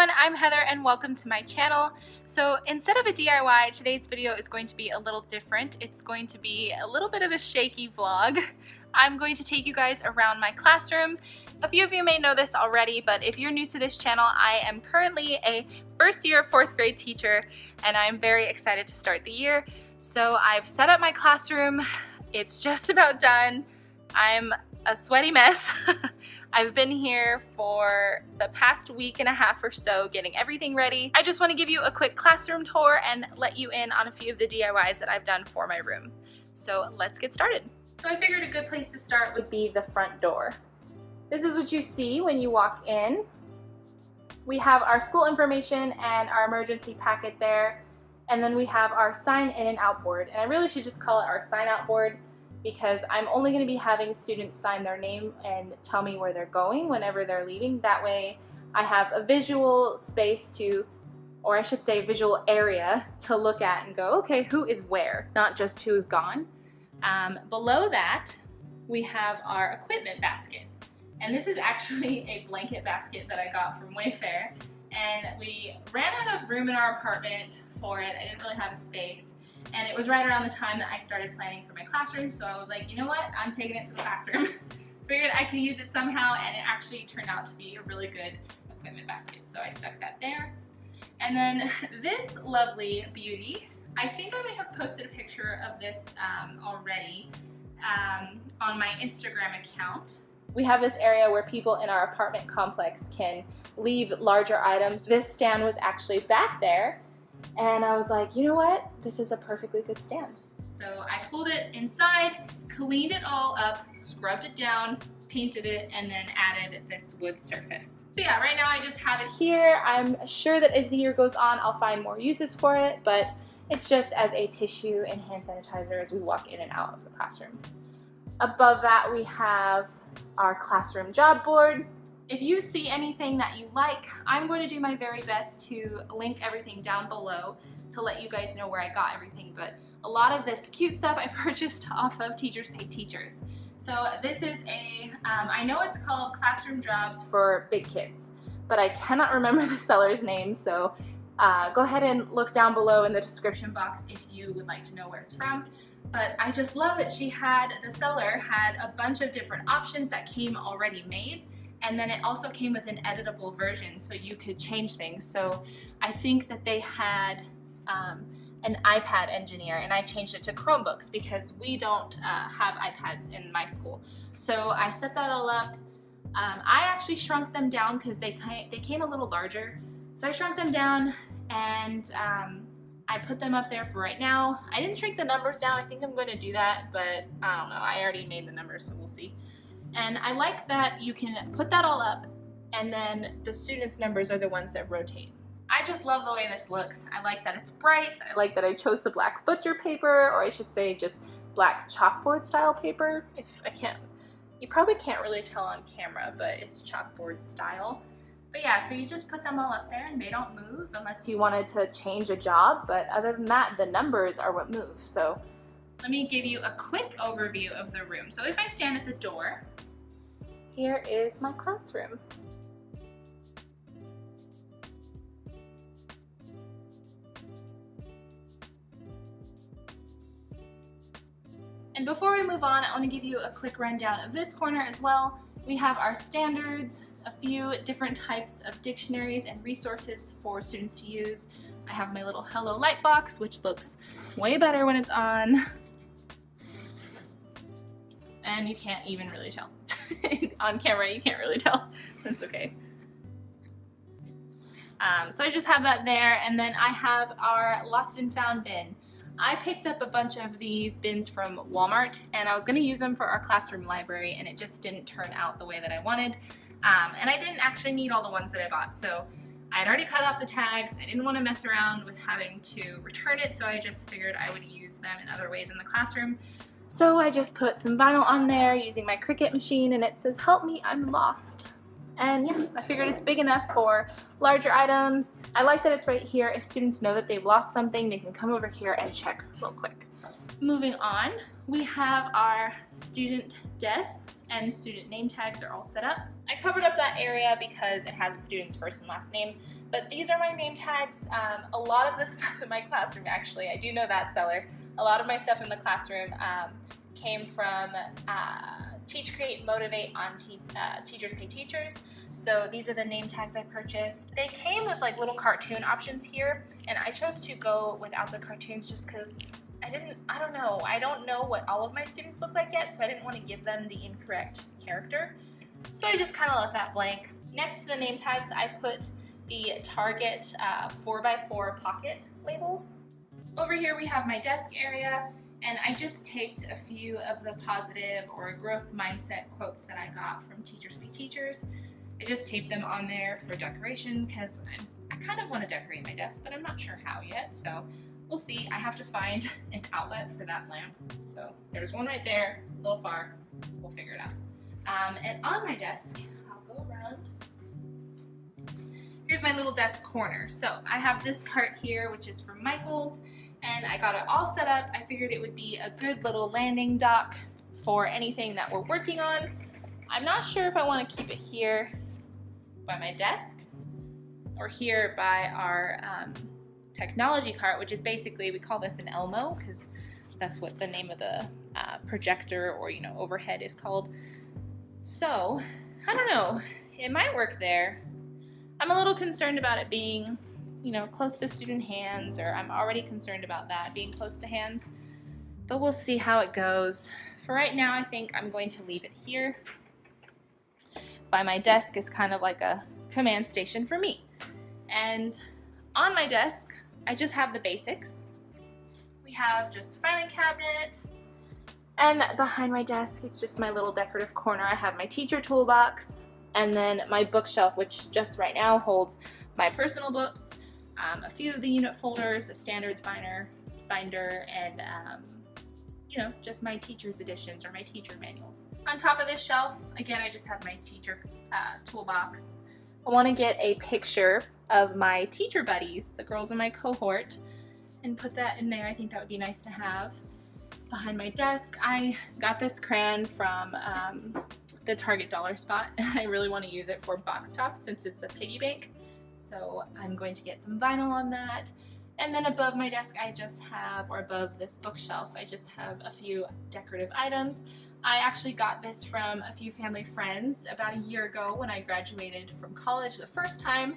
everyone, I'm Heather and welcome to my channel. So instead of a DIY, today's video is going to be a little different. It's going to be a little bit of a shaky vlog. I'm going to take you guys around my classroom. A few of you may know this already, but if you're new to this channel, I am currently a first year fourth grade teacher and I'm very excited to start the year. So I've set up my classroom. It's just about done. I'm a sweaty mess. I've been here for the past week and a half or so getting everything ready. I just want to give you a quick classroom tour and let you in on a few of the DIYs that I've done for my room. So let's get started. So I figured a good place to start would be the front door. This is what you see when you walk in. We have our school information and our emergency packet there. And then we have our sign in and out board. And I really should just call it our sign out board because I'm only going to be having students sign their name and tell me where they're going whenever they're leaving. That way I have a visual space to, or I should say visual area to look at and go, okay, who is where, not just who's gone. Um, below that, we have our equipment basket. And this is actually a blanket basket that I got from Wayfair. And we ran out of room in our apartment for it. I didn't really have a space. And it was right around the time that I started planning for my classroom, so I was like, you know what, I'm taking it to the classroom. Figured I could use it somehow, and it actually turned out to be a really good equipment basket, so I stuck that there. And then this lovely beauty, I think I may have posted a picture of this um, already um, on my Instagram account. We have this area where people in our apartment complex can leave larger items. This stand was actually back there and I was like, you know what? This is a perfectly good stand. So I pulled it inside, cleaned it all up, scrubbed it down, painted it, and then added this wood surface. So yeah, right now I just have it here. I'm sure that as the year goes on, I'll find more uses for it, but it's just as a tissue and hand sanitizer as we walk in and out of the classroom. Above that, we have our classroom job board. If you see anything that you like, I'm going to do my very best to link everything down below to let you guys know where I got everything. But a lot of this cute stuff I purchased off of Teachers Pay Teachers. So this is a, um, I know it's called Classroom Jobs for Big Kids, but I cannot remember the seller's name. So uh, go ahead and look down below in the description box if you would like to know where it's from. But I just love it. She had, the seller had a bunch of different options that came already made and then it also came with an editable version so you could change things. So I think that they had um, an iPad engineer and I changed it to Chromebooks because we don't uh, have iPads in my school. So I set that all up. Um, I actually shrunk them down because they, they came a little larger. So I shrunk them down and um, I put them up there for right now. I didn't shrink the numbers down. I think I'm going to do that, but I don't know. I already made the numbers, so we'll see. And I like that you can put that all up and then the students' numbers are the ones that rotate. I just love the way this looks. I like that it's bright. I like that I chose the black butcher paper, or I should say just black chalkboard style paper. If I can't, you probably can't really tell on camera, but it's chalkboard style. But yeah, so you just put them all up there and they don't move unless you wanted to change a job. But other than that, the numbers are what move. So let me give you a quick overview of the room. So if I stand at the door, here is my classroom. And before we move on, I want to give you a quick rundown of this corner as well. We have our standards, a few different types of dictionaries and resources for students to use. I have my little Hello Light box, which looks way better when it's on. And you can't even really tell. on camera, you can't really tell. That's okay. Um, so I just have that there, and then I have our lost and found bin. I picked up a bunch of these bins from Walmart, and I was going to use them for our classroom library, and it just didn't turn out the way that I wanted. Um, and I didn't actually need all the ones that I bought, so I had already cut off the tags. I didn't want to mess around with having to return it, so I just figured I would use them in other ways in the classroom. So I just put some vinyl on there using my Cricut machine and it says, help me, I'm lost. And yeah, I figured it's big enough for larger items. I like that it's right here. If students know that they've lost something, they can come over here and check real quick. Moving on, we have our student desk and student name tags are all set up. I covered up that area because it has a student's first and last name, But these are my name tags. Um, a lot of the stuff in my classroom, actually, I do know that seller. A lot of my stuff in the classroom um, came from uh, Teach, Create, Motivate on te uh, Teachers Pay Teachers. So these are the name tags I purchased. They came with like little cartoon options here, and I chose to go without the cartoons just because I didn't, I don't know, I don't know what all of my students look like yet, so I didn't want to give them the incorrect character. So I just kind of left that blank. Next to the name tags, I put the Target uh, 4x4 pocket labels. Over here we have my desk area, and I just taped a few of the positive or growth mindset quotes that I got from Teachers Pay Teachers. I just taped them on there for decoration because I kind of want to decorate my desk, but I'm not sure how yet. So we'll see. I have to find an outlet for that lamp. So there's one right there, a little far. We'll figure it out. Um, and on my desk, I'll go around. Here's my little desk corner. So I have this cart here, which is from Michaels, and I got it all set up. I figured it would be a good little landing dock for anything that we're working on. I'm not sure if I want to keep it here by my desk or here by our um, technology cart, which is basically, we call this an Elmo because that's what the name of the uh, projector or, you know, overhead is called. So, I don't know, it might work there. I'm a little concerned about it being, you know, close to student hands, or I'm already concerned about that being close to hands, but we'll see how it goes. For right now, I think I'm going to leave it here. By my desk is kind of like a command station for me. And on my desk, I just have the basics. We have just filing cabinet, and behind my desk, it's just my little decorative corner. I have my teacher toolbox, and then my bookshelf, which just right now holds my personal books, um, a few of the unit folders, a standards binder, binder, and um, you know, just my teacher's editions or my teacher manuals. On top of this shelf, again, I just have my teacher uh, toolbox. I want to get a picture of my teacher buddies, the girls in my cohort, and put that in there. I think that would be nice to have. Behind my desk, I got this crayon from um, the Target dollar spot. I really want to use it for box tops since it's a piggy bank. So I'm going to get some vinyl on that. And then above my desk, I just have, or above this bookshelf, I just have a few decorative items. I actually got this from a few family friends about a year ago when I graduated from college the first time.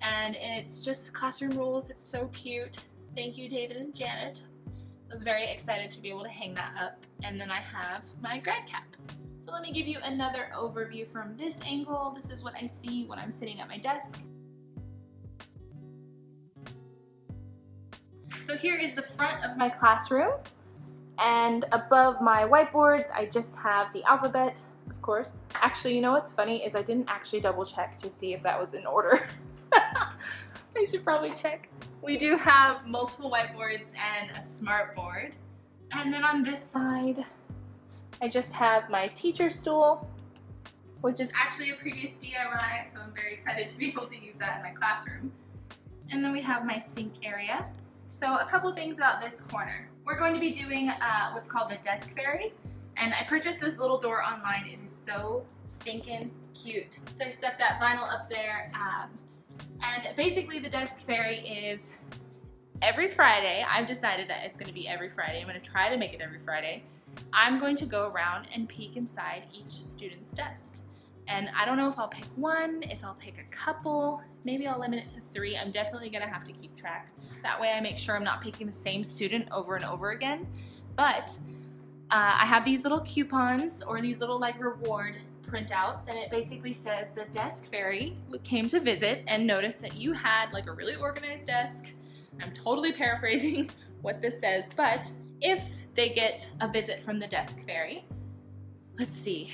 And it's just classroom rules. It's so cute. Thank you, David and Janet. I was very excited to be able to hang that up. And then I have my grad cap. So let me give you another overview from this angle. This is what I see when I'm sitting at my desk. So here is the front of my classroom. And above my whiteboards, I just have the alphabet, of course. Actually, you know what's funny is I didn't actually double check to see if that was in order. I should probably check. We do have multiple whiteboards and a smart board. And then on this side, I just have my teacher stool, which is actually a previous DIY, so I'm very excited to be able to use that in my classroom. And then we have my sink area. So a couple things about this corner. We're going to be doing uh, what's called the desk fairy. And I purchased this little door online. It is so stinking cute. So I stuck that vinyl up there. Um, and basically the desk fairy is every Friday, I've decided that it's gonna be every Friday. I'm gonna try to make it every Friday. I'm going to go around and peek inside each student's desk. And I don't know if I'll pick one, if I'll pick a couple, maybe I'll limit it to three. I'm definitely gonna have to keep track. That way I make sure I'm not picking the same student over and over again. But uh, I have these little coupons or these little like reward printouts and it basically says the desk fairy came to visit and noticed that you had like a really organized desk. I'm totally paraphrasing what this says, but if they get a visit from the desk fairy, let's see,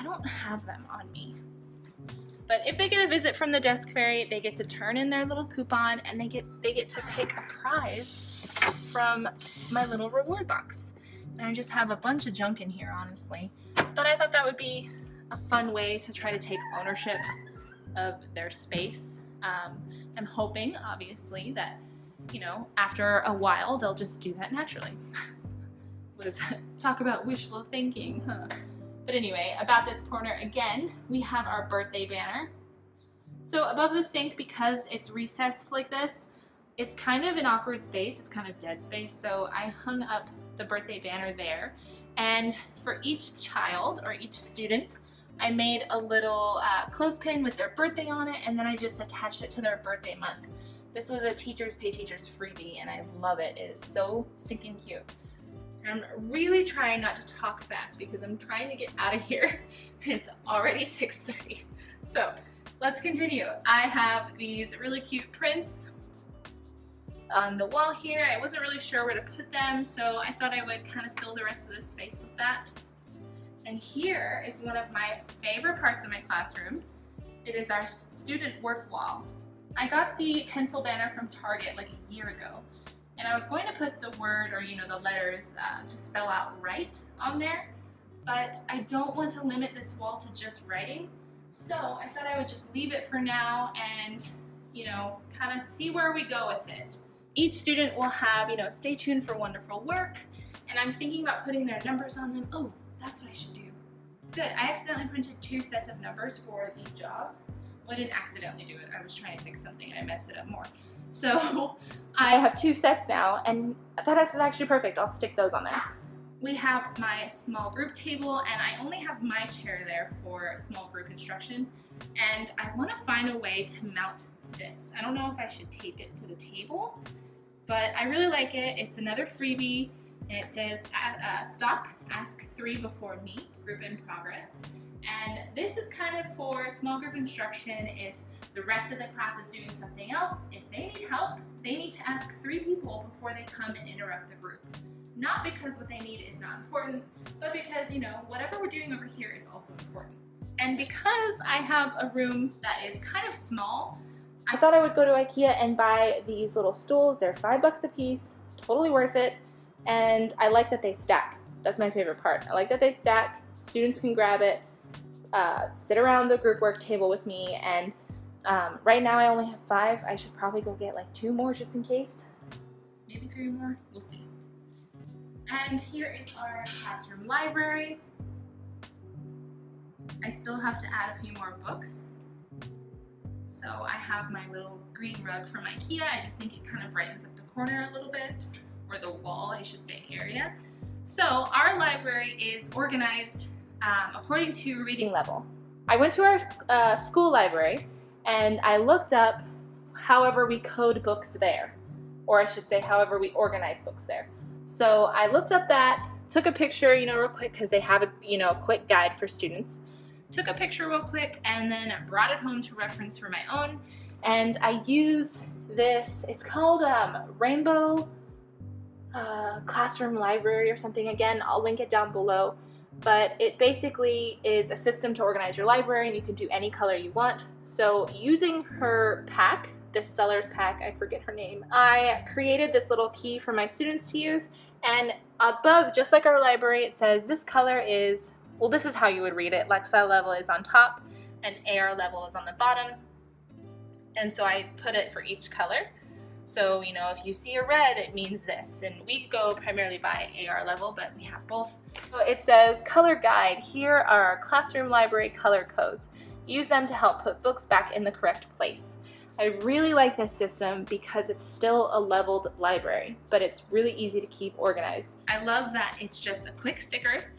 I don't have them on me. But if they get a visit from the desk fairy, they get to turn in their little coupon and they get they get to pick a prize from my little reward box. And I just have a bunch of junk in here, honestly. But I thought that would be a fun way to try to take ownership of their space. Um, I'm hoping, obviously, that, you know, after a while, they'll just do that naturally. what is that? Talk about wishful thinking, huh? But anyway, about this corner again, we have our birthday banner. So above the sink, because it's recessed like this, it's kind of an awkward space. It's kind of dead space. So I hung up the birthday banner there. And for each child or each student, I made a little uh, clothespin with their birthday on it and then I just attached it to their birthday month. This was a Teachers Pay Teachers freebie and I love it. It is so stinking cute. I'm really trying not to talk fast because I'm trying to get out of here. It's already 6.30. So let's continue. I have these really cute prints on the wall here. I wasn't really sure where to put them, so I thought I would kind of fill the rest of this space with that. And here is one of my favorite parts of my classroom. It is our student work wall. I got the pencil banner from Target like a year ago, and I was going to put the word or you know the letters uh, to spell out right on there, but I don't want to limit this wall to just writing, so I thought I would just leave it for now and you know kind of see where we go with it. Each student will have, you know, stay tuned for wonderful work, and I'm thinking about putting their numbers on them. Oh, that's what I should do. Good, I accidentally printed two sets of numbers for the jobs. Well, I didn't accidentally do it. I was trying to fix something and I messed it up more. So I have two sets now, and I thought that is actually perfect. I'll stick those on there. We have my small group table, and I only have my chair there for small group instruction. And I want to find a way to mount this. I don't know if I should tape it to the table, but I really like it. It's another freebie, and it says, uh, stop, ask three before me, group in progress. And this is kind of for small group instruction if the rest of the class is doing something else. If they need help, they need to ask three people before they come and interrupt the group. Not because what they need is not important, but because, you know, whatever we're doing over here is also important. And because I have a room that is kind of small, I thought I would go to Ikea and buy these little stools. They're five bucks a piece, totally worth it. And I like that they stack. That's my favorite part. I like that they stack. Students can grab it, uh, sit around the group work table with me. And um, right now I only have five. I should probably go get like two more just in case. Maybe three more. We'll see. And here is our classroom library. I still have to add a few more books. So I have my little green rug from Ikea. I just think it kind of brightens up the corner a little bit, or the wall, I should say, area. So our library is organized um, according to reading level. I went to our uh, school library and I looked up however we code books there, or I should say however we organize books there. So I looked up that, took a picture, you know, real quick because they have a, you know, a quick guide for students. Took a picture real quick and then brought it home to reference for my own. And I used this, it's called um, Rainbow uh, Classroom Library or something. Again, I'll link it down below. But it basically is a system to organize your library and you can do any color you want. So using her pack, this seller's pack, I forget her name, I created this little key for my students to use. And above, just like our library, it says this color is, well, this is how you would read it. Lexile level is on top and AR level is on the bottom. And so I put it for each color. So, you know, if you see a red, it means this. And we go primarily by AR level, but we have both. So it says color guide. Here are our classroom library color codes. Use them to help put books back in the correct place. I really like this system because it's still a leveled library, but it's really easy to keep organized. I love that it's just a quick sticker.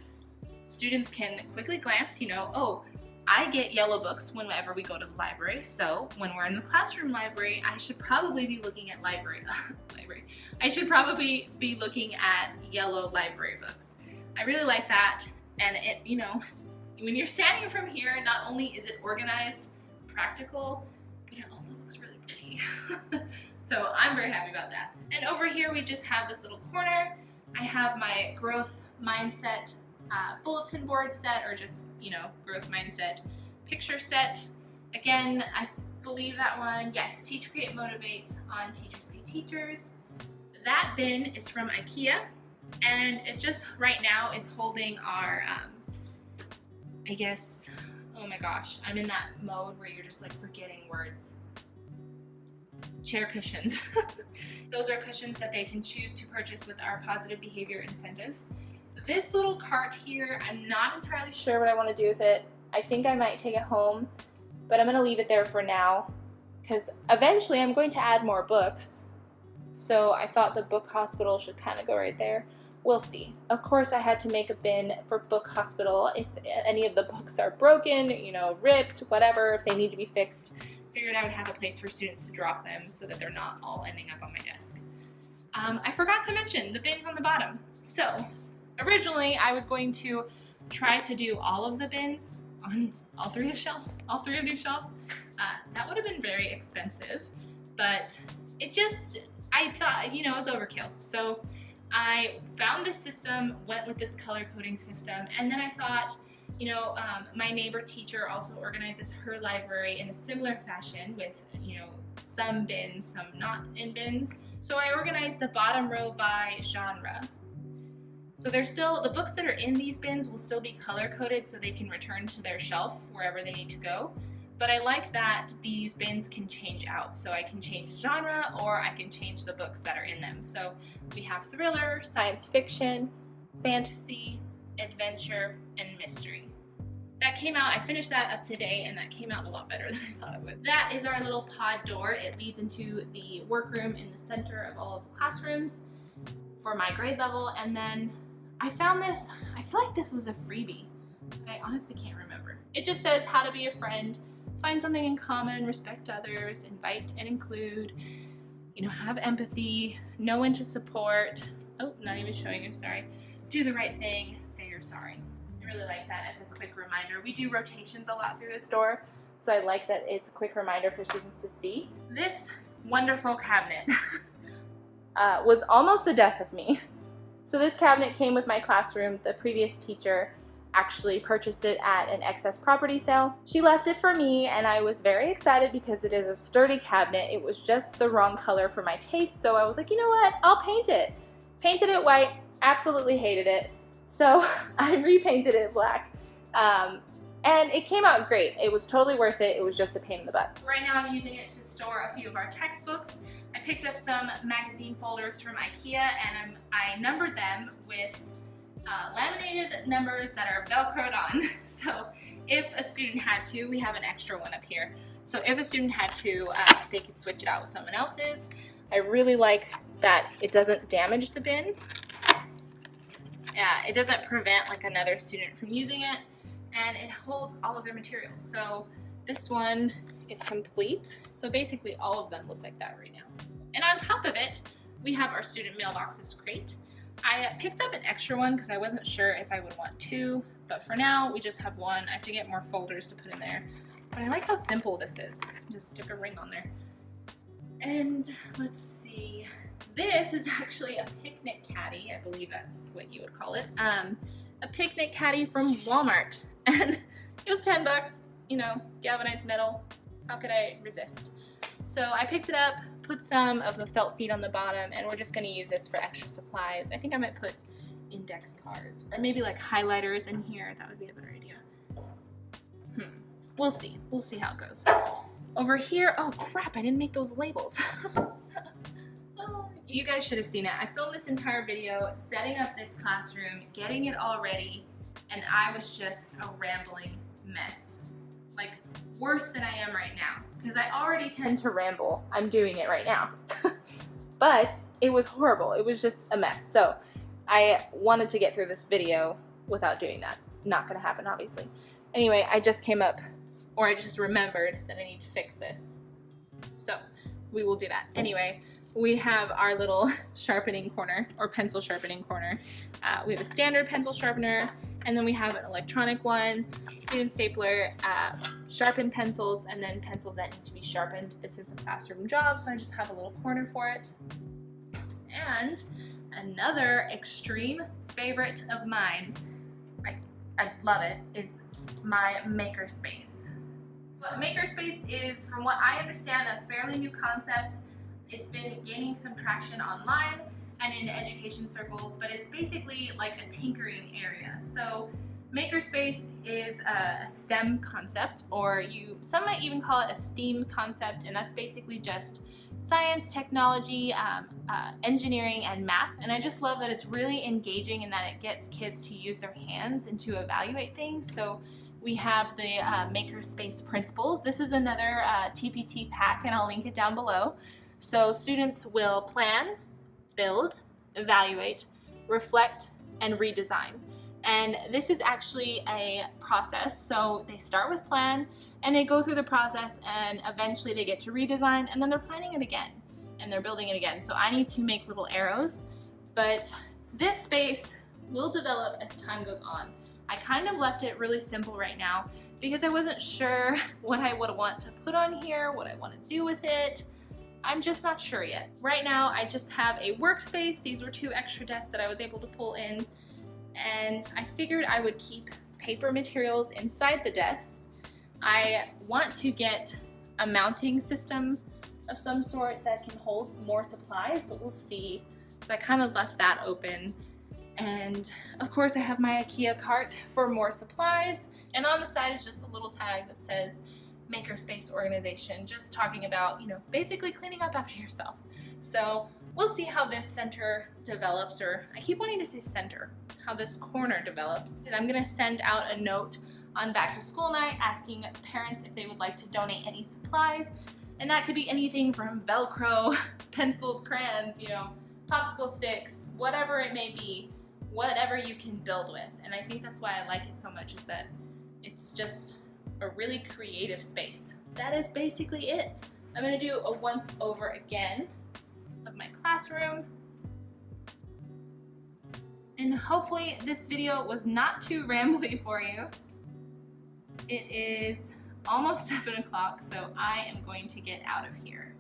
Students can quickly glance, you know, oh, I get yellow books whenever we go to the library, so when we're in the classroom library, I should probably be looking at library, library. I should probably be looking at yellow library books. I really like that, and it, you know, when you're standing from here, not only is it organized, practical, but it also looks really pretty. so I'm very happy about that. And over here, we just have this little corner. I have my growth mindset uh, bulletin board set or just, you know, growth mindset picture set. Again, I believe that one, yes, Teach, Create, Motivate on Teachers Pay Teachers. That bin is from Ikea and it just right now is holding our, um, I guess, oh my gosh, I'm in that mode where you're just like forgetting words. Chair cushions. Those are cushions that they can choose to purchase with our positive behavior incentives. This little cart here, I'm not entirely sure what I want to do with it. I think I might take it home, but I'm gonna leave it there for now because eventually I'm going to add more books. So I thought the book hospital should kind of go right there. We'll see. Of course, I had to make a bin for book hospital if any of the books are broken, you know, ripped, whatever, if they need to be fixed. Figured I would have a place for students to drop them so that they're not all ending up on my desk. Um, I forgot to mention the bins on the bottom. So originally I was going to try to do all of the bins on all three of shelves, all three of these shelves. Uh, that would have been very expensive, but it just, I thought, you know, it was overkill. So I found this system, went with this color coding system, and then I thought, you know, um, my neighbor teacher also organizes her library in a similar fashion with, you know, some bins, some not in bins. So I organized the bottom row by genre. So they're still, the books that are in these bins will still be color coded so they can return to their shelf wherever they need to go. But I like that these bins can change out. So I can change genre or I can change the books that are in them. So we have thriller, science fiction, fantasy, adventure, and mystery. That came out, I finished that up today and that came out a lot better than I thought it would. That is our little pod door. It leads into the workroom in the center of all of the classrooms for my grade level. And then I found this, I feel like this was a freebie. I honestly can't remember. It just says how to be a friend, find something in common, respect others, invite and include, you know, have empathy, know when to support. Oh, not even showing you, sorry. Do the right thing, say you're sorry. I really like that as a quick reminder. We do rotations a lot through this door, so I like that it's a quick reminder for students to see. This wonderful cabinet uh, was almost the death of me. So this cabinet came with my classroom. The previous teacher actually purchased it at an excess property sale. She left it for me and I was very excited because it is a sturdy cabinet. It was just the wrong color for my taste, so I was like, you know what, I'll paint it. Painted it white, absolutely hated it. So I repainted it black. Um, and it came out great. It was totally worth it. It was just a pain in the butt. Right now I'm using it to store a few of our textbooks. I picked up some magazine folders from Ikea and I'm, I numbered them with uh, laminated numbers that are velcroed on. So if a student had to, we have an extra one up here. So if a student had to, uh, they could switch it out with someone else's. I really like that it doesn't damage the bin. Yeah, it doesn't prevent like another student from using it and it holds all of their materials. So this one is complete. So basically all of them look like that right now. And on top of it, we have our student mailboxes crate. I picked up an extra one because I wasn't sure if I would want two, but for now we just have one. I have to get more folders to put in there. But I like how simple this is. Just stick a ring on there. And let's see. This is actually a picnic caddy. I believe that's what you would call it. Um, a picnic caddy from Walmart. And it was 10 bucks, you know, galvanized metal. How could I resist? So I picked it up, put some of the felt feet on the bottom, and we're just gonna use this for extra supplies. I think I might put index cards, or maybe like highlighters in here. That would be a better idea. Hmm, we'll see. We'll see how it goes. Over here, oh crap, I didn't make those labels. oh, you guys should have seen it. I filmed this entire video setting up this classroom, getting it all ready, and I was just a rambling mess. Like, worse than I am right now because I already tend to ramble. I'm doing it right now. but it was horrible. It was just a mess. So I wanted to get through this video without doing that. Not gonna happen, obviously. Anyway, I just came up, or I just remembered that I need to fix this. So we will do that. Anyway, we have our little sharpening corner, or pencil sharpening corner. Uh, we have a standard pencil sharpener, and then we have an electronic one, student stapler, uh, sharpened pencils, and then pencils that need to be sharpened. This is a classroom job, so I just have a little corner for it. And another extreme favorite of mine, I, I love it, is my makerspace. So makerspace is, from what I understand, a fairly new concept. It's been gaining some traction online and in education circles, but it's basically like a tinkering area. So Makerspace is a, STEM concept, or you some might even call it a STEAM concept, and that's basically just science, technology, um, uh, engineering, and math. And I just love that it's really engaging and that it gets kids to use their hands and to evaluate things. So we have the uh, Makerspace Principles. This is another uh, TPT pack and I'll link it down below. So students will plan, build, evaluate, reflect, and redesign. And this is actually a process. So they start with plan and they go through the process and eventually they get to redesign and then they're planning it again and they're building it again. So I need to make little arrows, but this space will develop as time goes on. I kind of left it really simple right now because I wasn't sure what I would want to put on here, what I want to do with it. I'm just not sure yet. Right now, I just have a workspace. These were two extra desks that I was able to pull in and I figured I would keep paper materials inside the desks. I want to get a mounting system of some sort that can hold more supplies, but we'll see. So I kind of left that open and of course I have my Ikea cart for more supplies. And on the side is just a little tag that says Makerspace Organization, just talking about, you know, basically cleaning up after yourself. So we'll see how this center develops, or I keep wanting to say center, how this corner develops. And I'm gonna send out a note on back to school night asking parents if they would like to donate any supplies. And that could be anything from Velcro, pencils, crayons, you know, popsicle sticks, whatever it may be whatever you can build with. And I think that's why I like it so much is that it's just a really creative space. That is basically it. I'm gonna do a once over again of my classroom. And hopefully this video was not too rambly for you. It is almost seven o'clock, so I am going to get out of here.